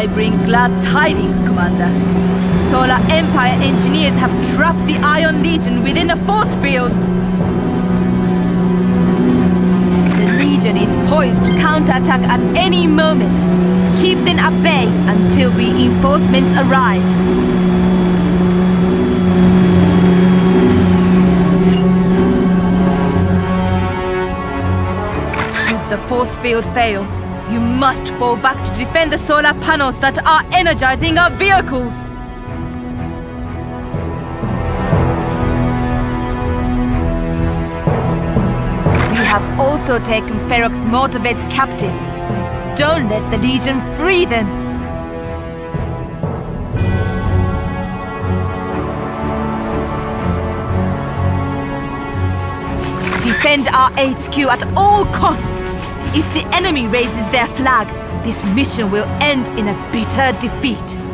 I bring glad tidings, Commander. Solar Empire engineers have trapped the Iron Legion within a force field. The Legion is poised to counterattack at any moment. Keep them at bay until reinforcements arrive. Should the force field fail, you must fall back to defend the solar panels that are energizing our vehicles. We have also taken Ferox Mortovets captive. Don't let the Legion free them. Defend our HQ at all costs. If the enemy raises their flag, this mission will end in a bitter defeat.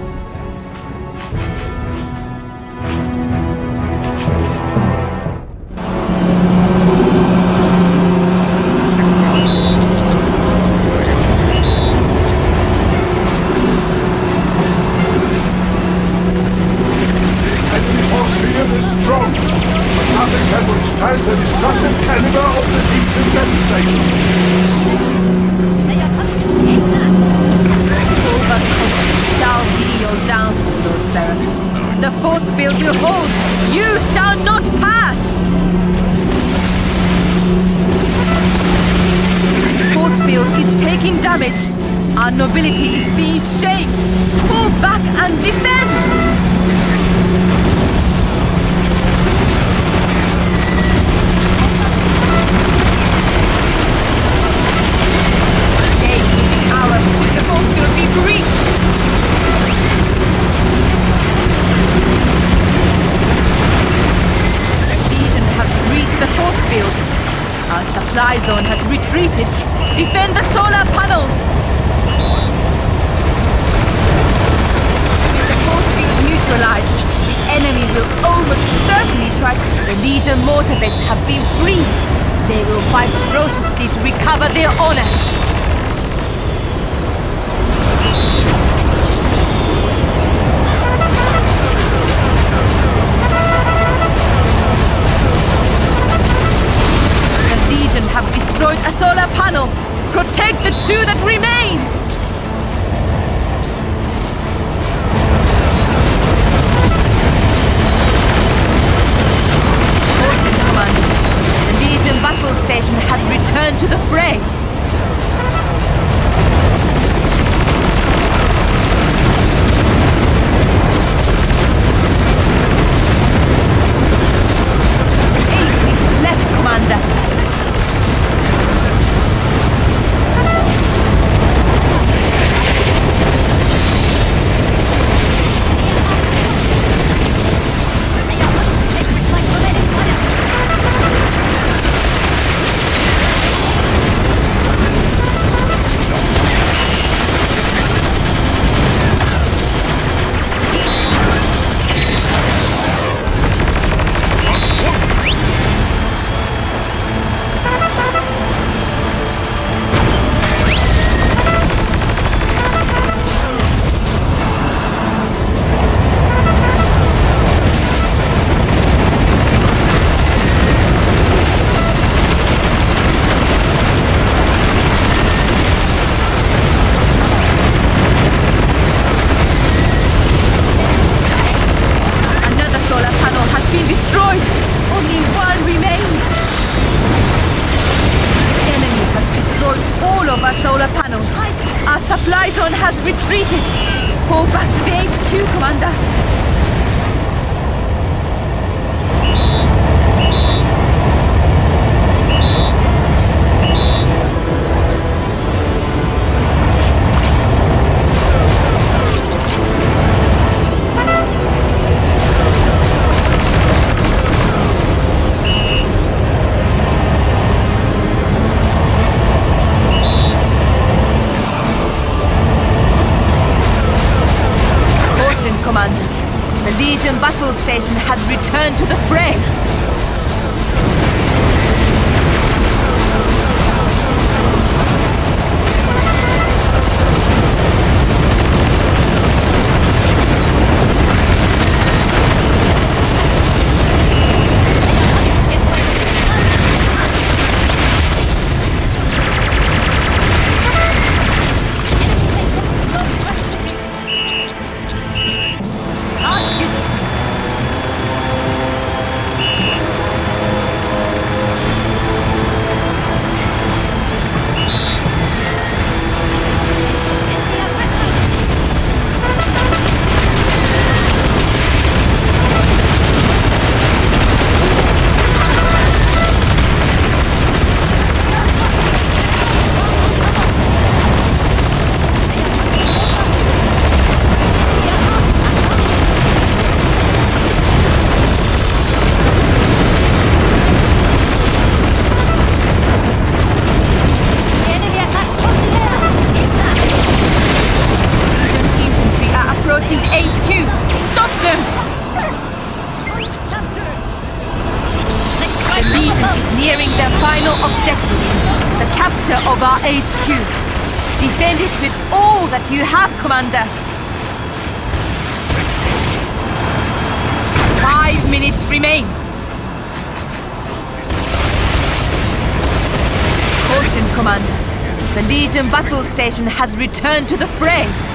Battle station has returned to the fray.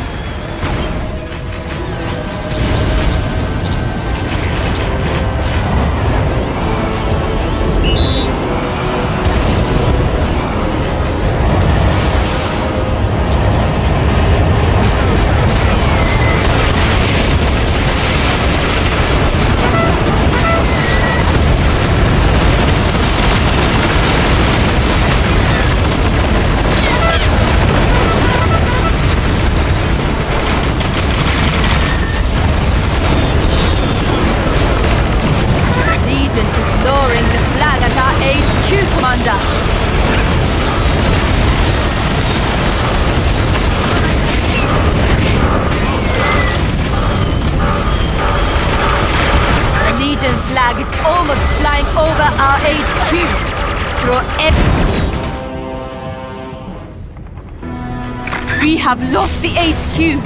HQ, The Legion flag is almost flying over our HQ. Throw everything. We have lost the HQ.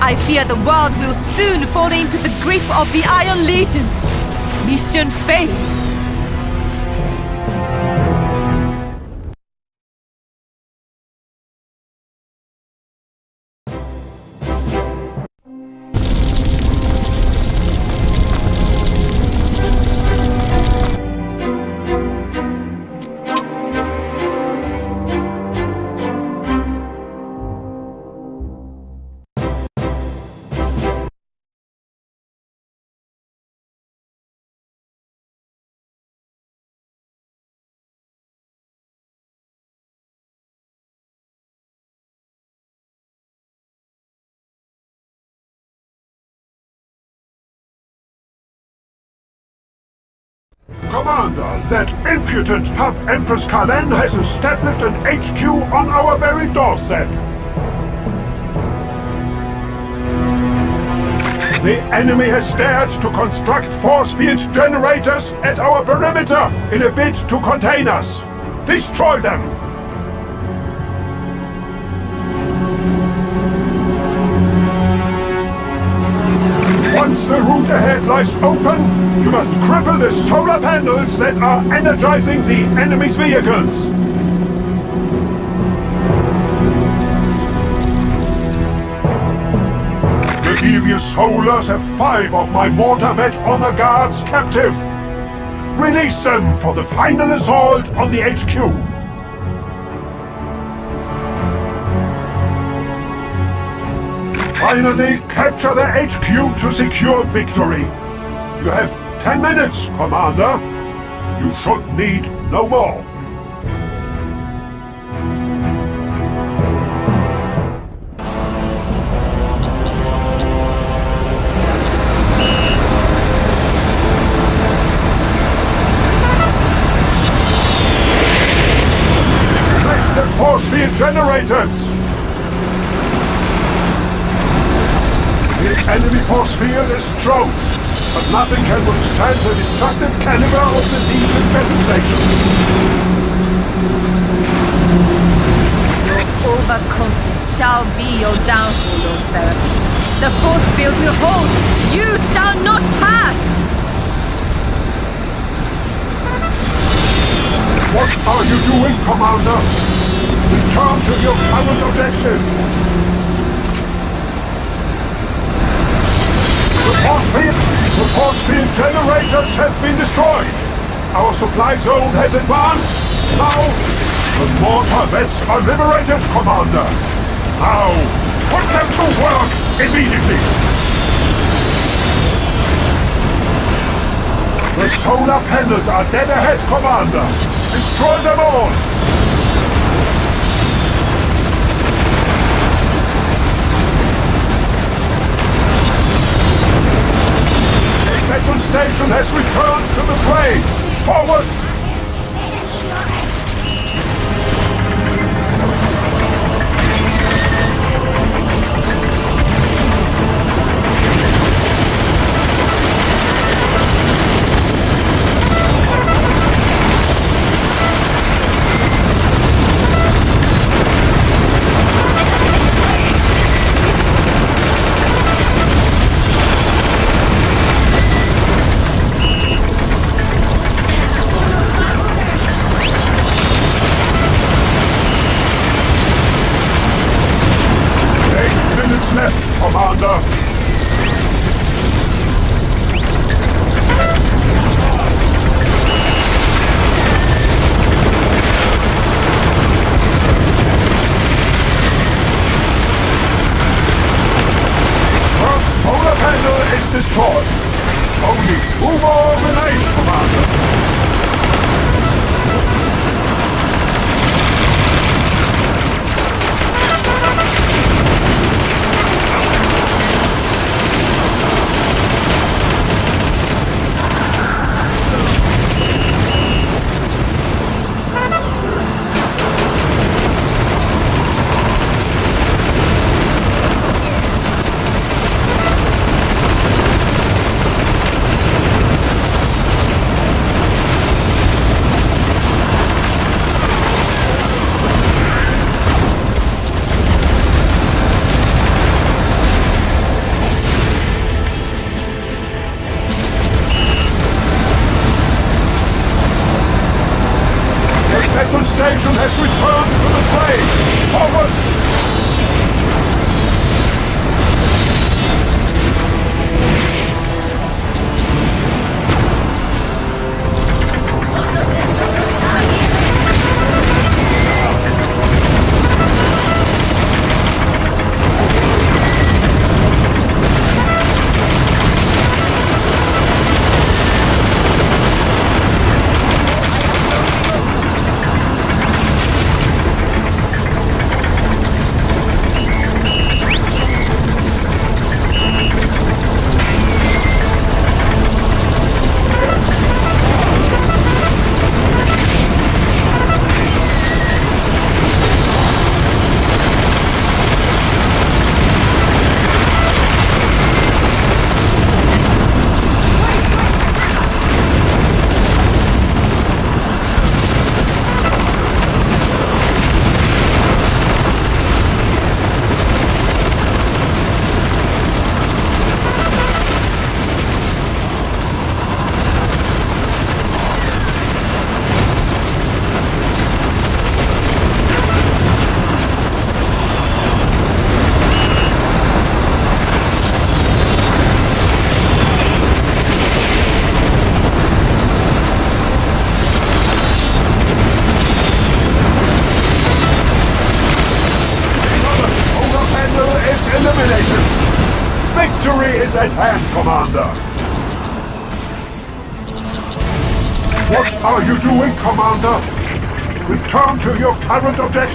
I fear the world will soon fall into the grip of the Iron Legion. Mission failed. Commander, that impudent pup Empress Kalen has established an HQ on our very doorstep. The enemy has dared to construct force field generators at our perimeter in a bid to contain us. Destroy them! Ahead lies open, you must cripple the solar panels that are energizing the enemy's vehicles. The devious solars have five of my mortar vet honor guards captive. Release them for the final assault on the HQ. Finally, capture the HQ to secure victory. You have 10 minutes, Commander. You should need no more. Generators! The enemy force field is strong, but nothing can withstand the destructive caliber of the Legion battle station. Your overconfidence shall be your downfall, Lord Ferrok. The force field will hold. You shall not pass. What are you doing, Commander? Return to your current objective. The force field, the force field generators have been destroyed. Our supply zone has advanced. Now, the mortar vets are liberated, Commander. Now, put them to work immediately. The solar panels are dead ahead, Commander. Destroy them all. Battle station has returned to the fray. Forward! Return to your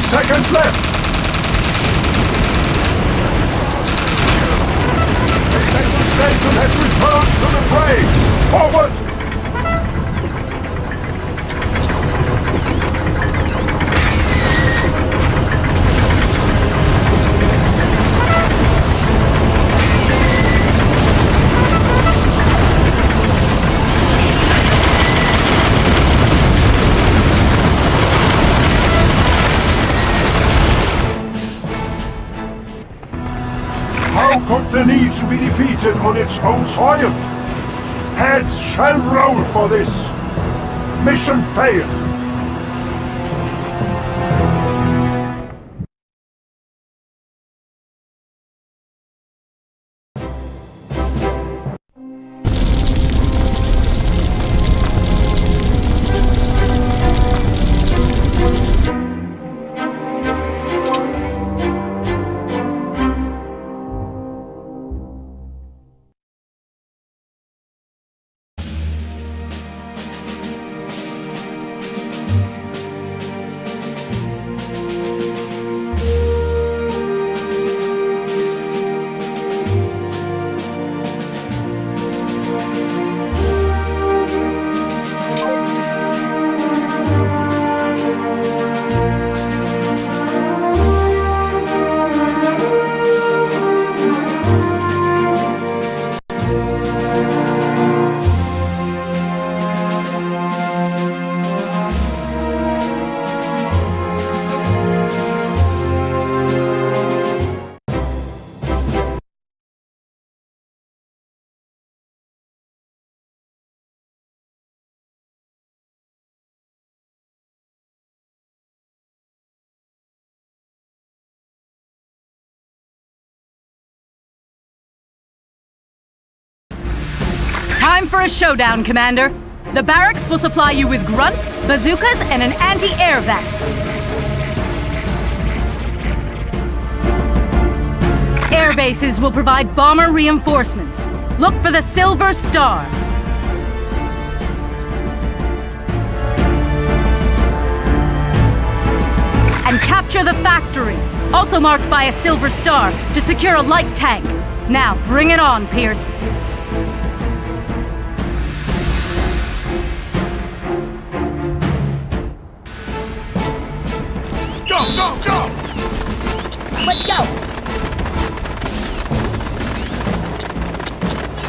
seconds left. The Naval station has returned to the fray. Forward! Could the needs be defeated on its own soil? Heads shall roll for this. Mission failed. Time for a showdown, Commander. The barracks will supply you with grunts, bazookas, and an anti-air vat. Air bases will provide bomber reinforcements. Look for the Silver Star. And capture the factory, also marked by a Silver Star, to secure a light tank. Now, bring it on, Pierce. Go, go! Let's go!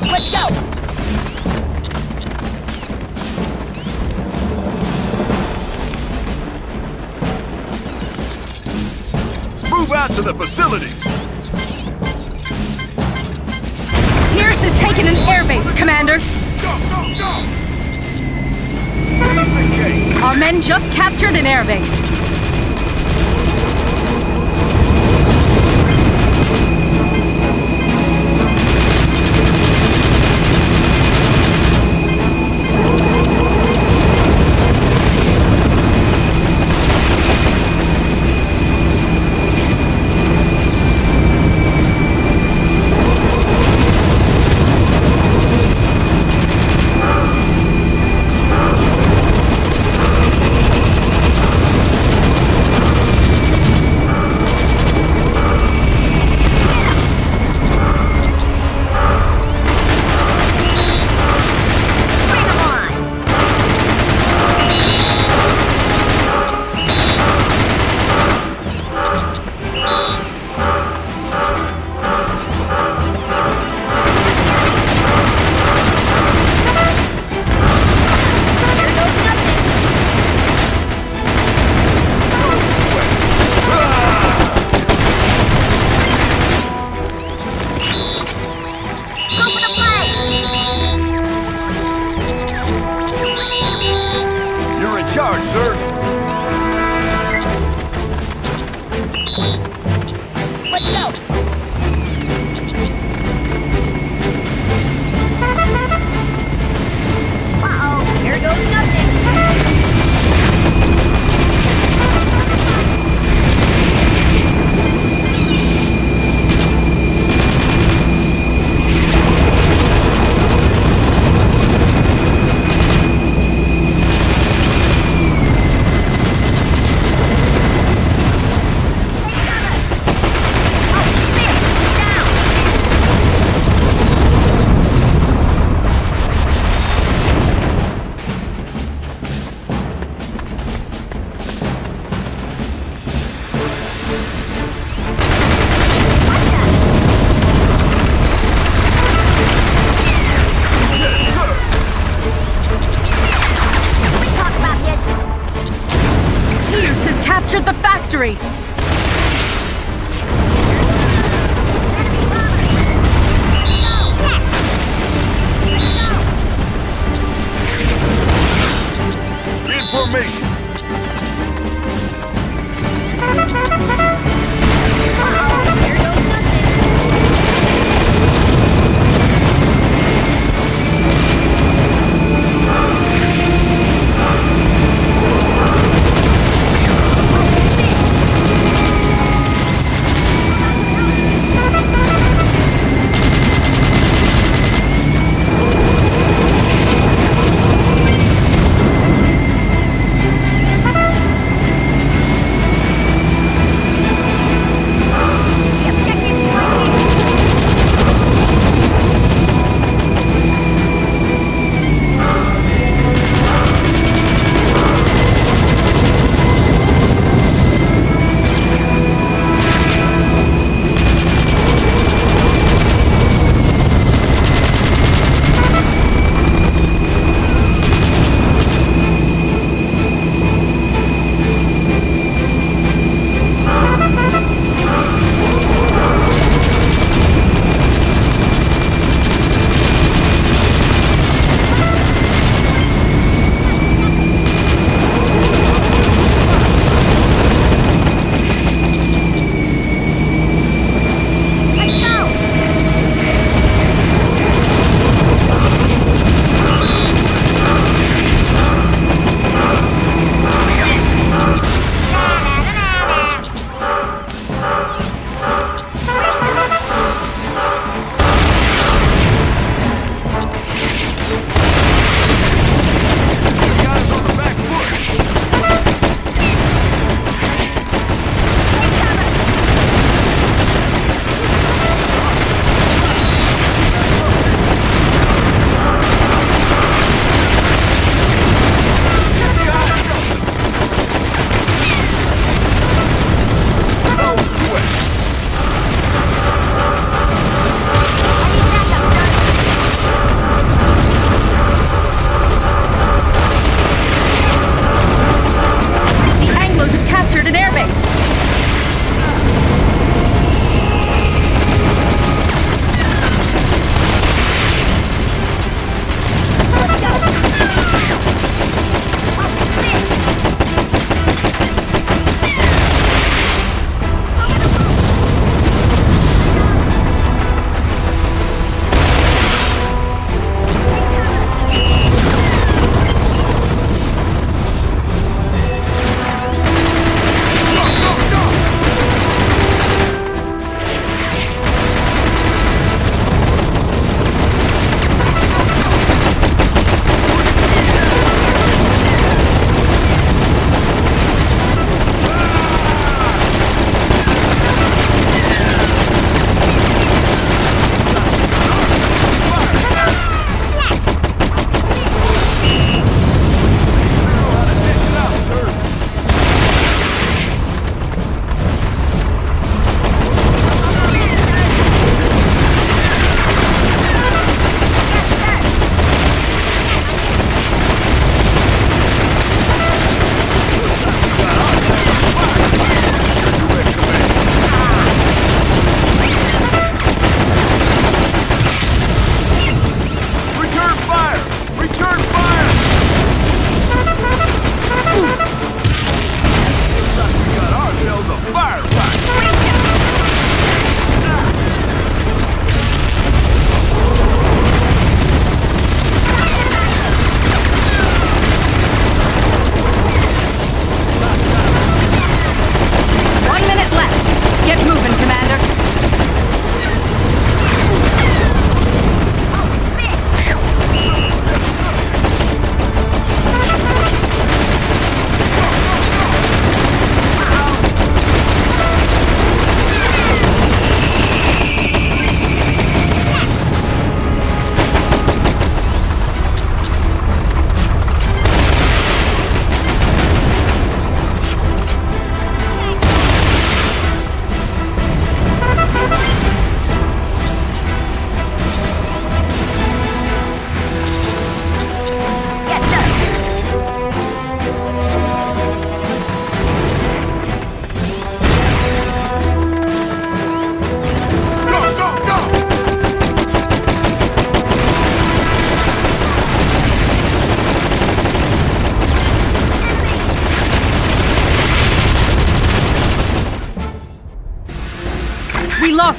Let's go! Move out to the facility! Pierce has taken an airbase, Commander. Go, go, go! Our men just captured an airbase.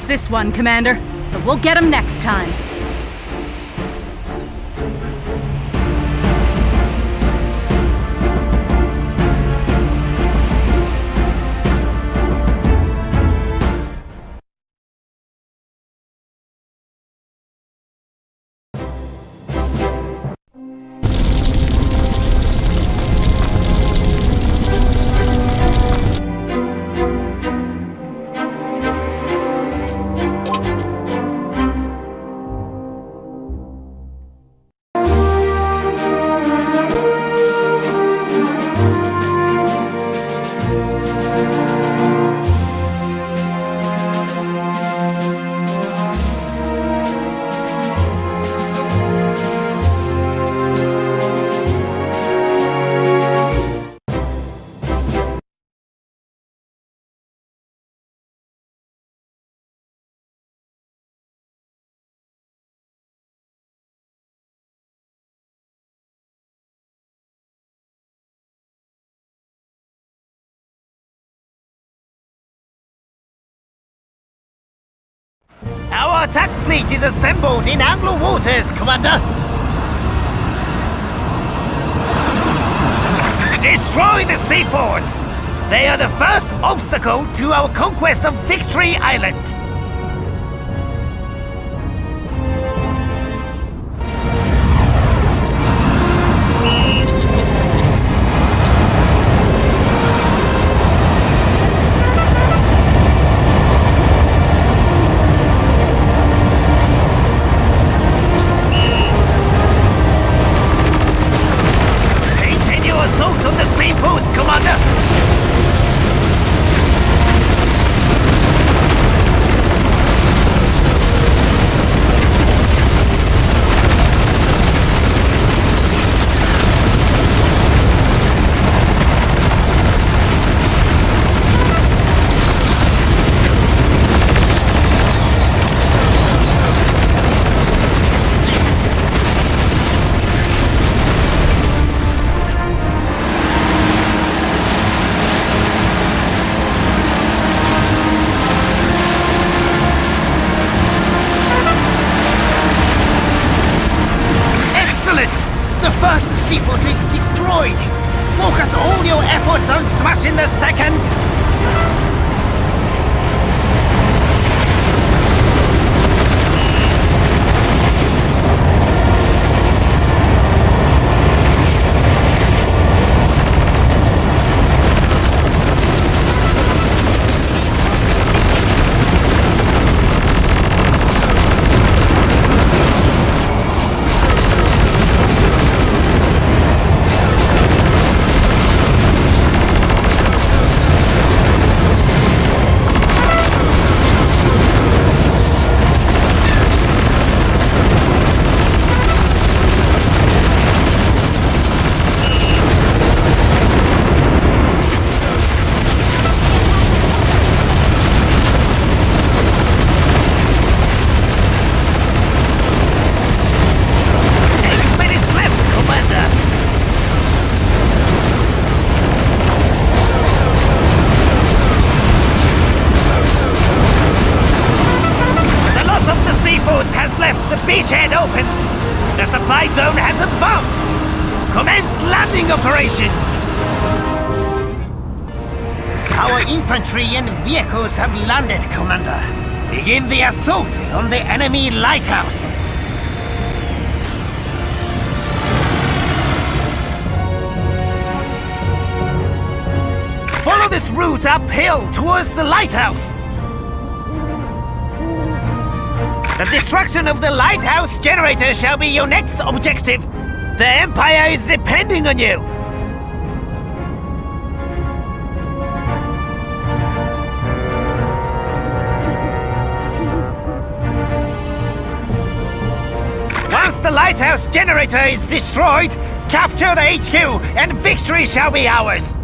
This one, Commander, but we'll get him next time. Our attack fleet is assembled in Anglo waters, Commander. Destroy the seaforts! They are the first obstacle to our conquest of Victory Island. Lighthouse. Follow this route uphill towards the lighthouse. The destruction of the lighthouse generator shall be your next objective. The Empire is depending on you. Lighthouse generator is destroyed, capture the HQ and victory shall be ours.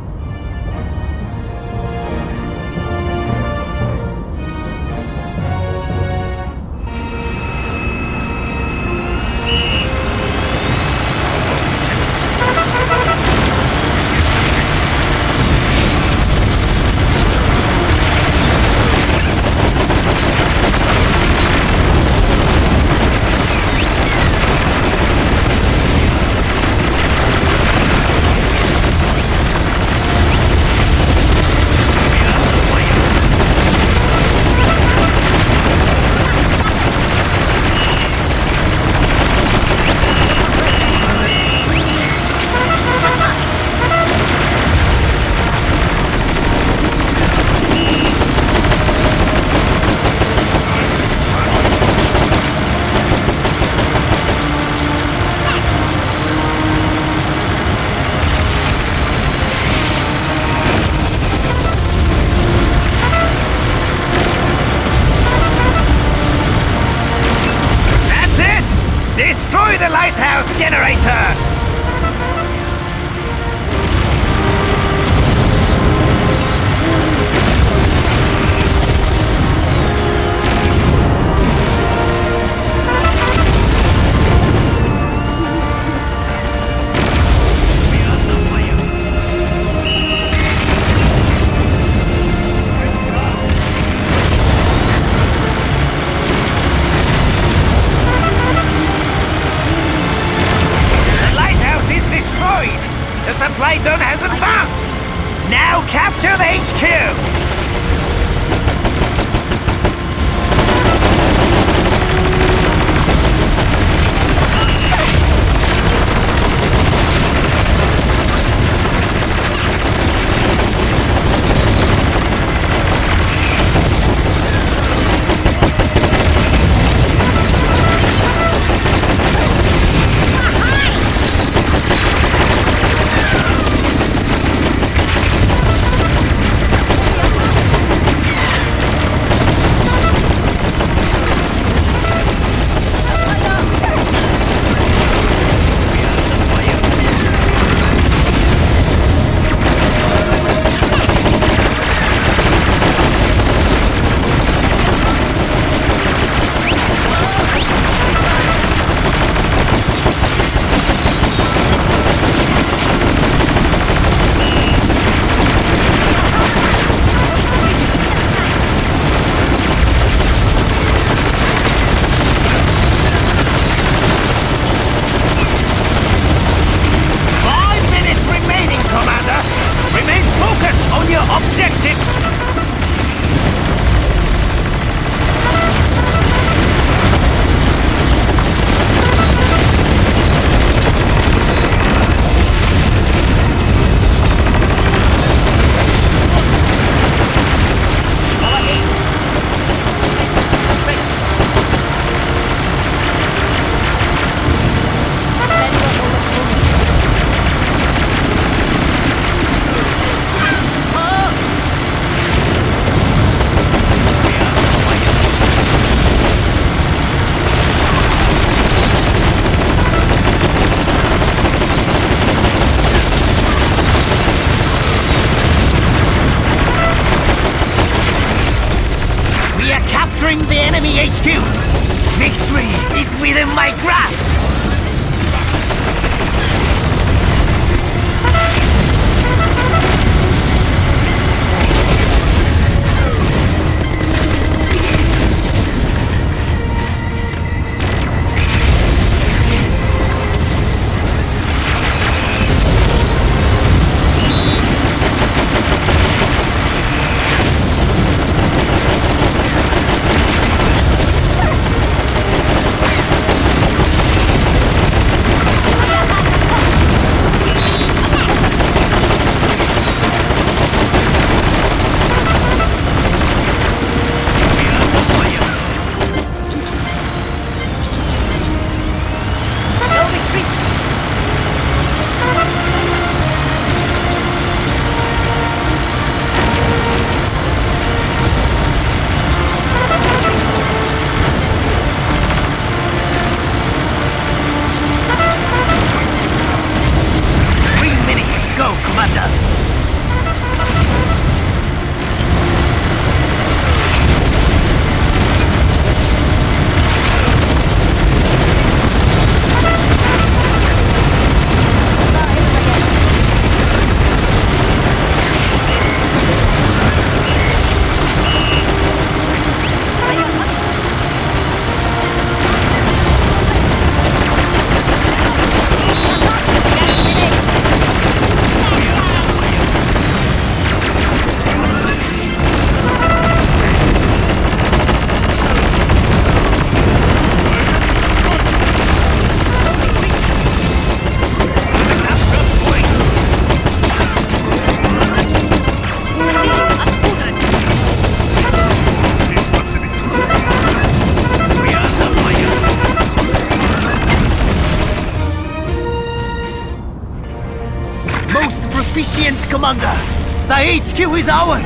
is ours!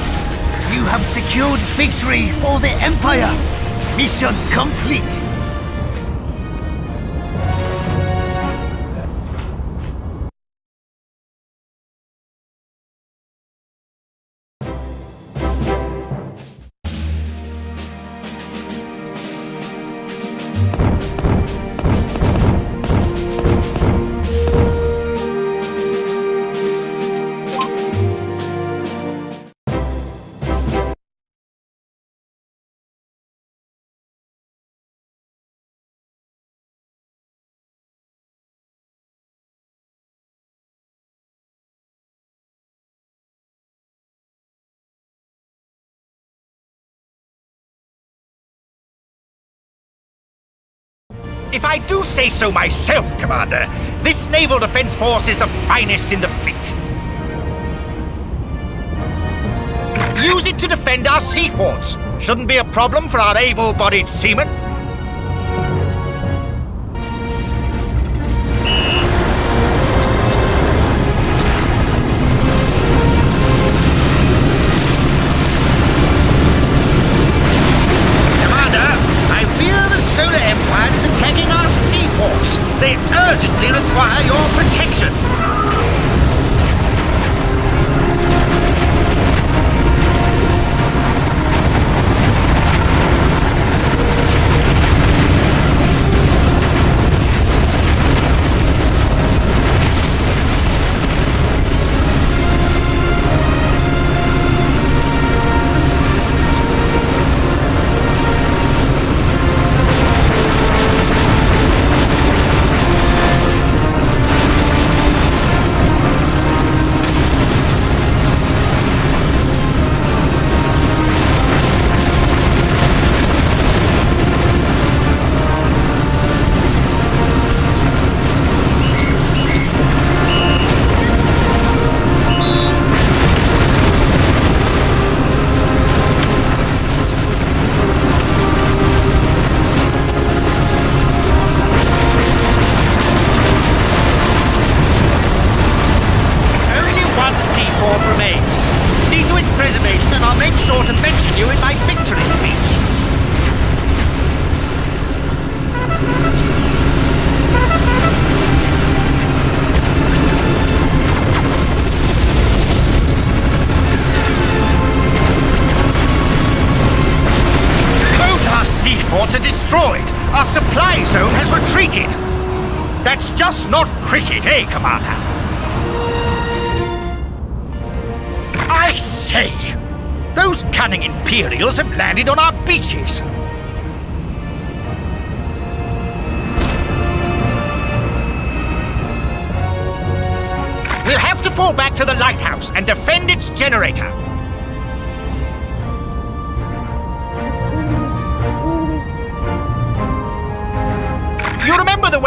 You have secured victory for the Empire! Mission complete! If I do say so myself, Commander, this naval defense force is the finest in the fleet. Use it to defend our seaports. Shouldn't be a problem for our able-bodied seamen. They urgently require your protection. Cricket, eh, Commander? I say! Those cunning Imperials have landed on our beaches! We'll have to fall back to the lighthouse and defend its generator.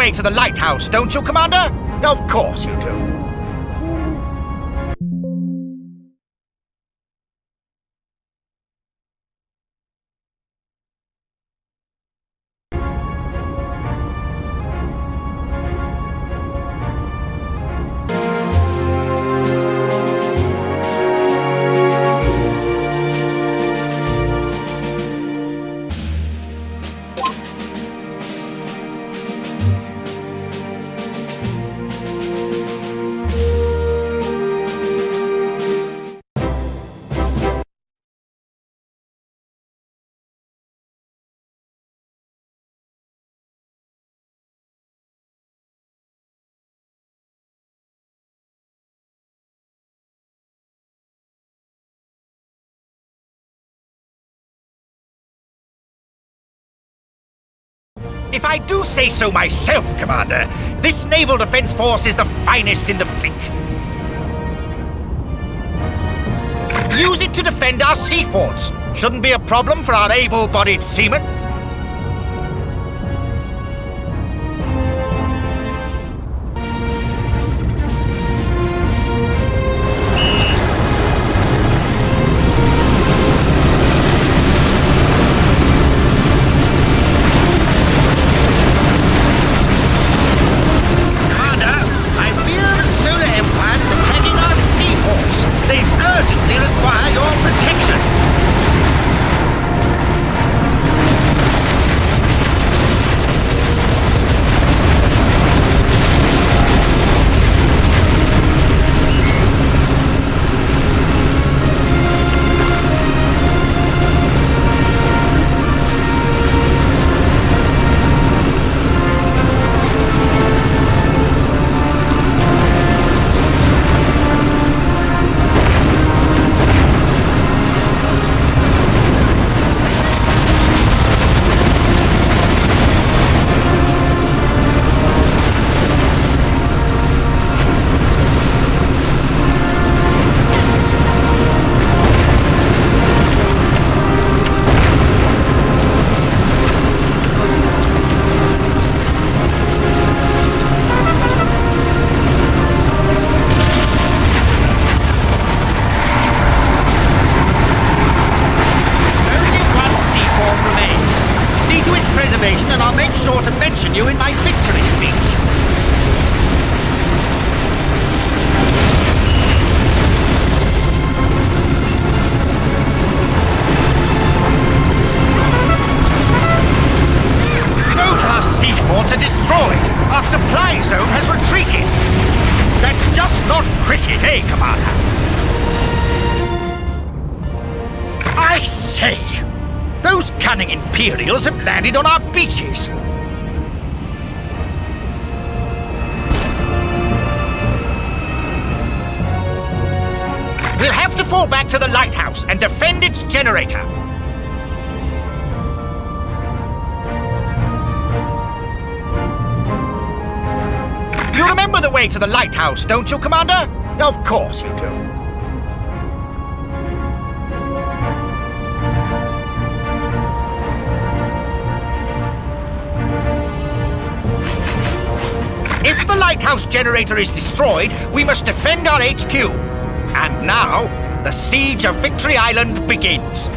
Way to the lighthouse, don't you, Commander? Of course you do. If I do say so myself, Commander, this naval defense force is the finest in the fleet. Use it to defend our seaports. Shouldn't be a problem for our able-bodied seamen. Imperials have landed on our beaches. We'll have to fall back to the lighthouse and defend its generator. You remember the way to the lighthouse, don't you, Commander? Of course you do. lighthouse generator is destroyed, we must defend our HQ. And now, the siege of Victory Island begins.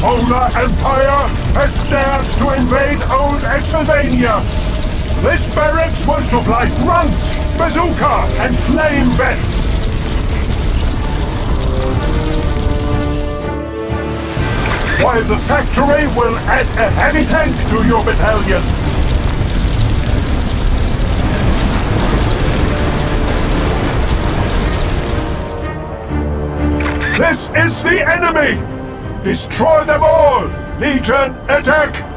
The Solar Empire has dared to invade old Xylvania. This barracks will supply grunts, bazooka, and flame vets. While the factory will add a heavy tank to your battalion. This is the enemy! Destroy them all! Legion, attack!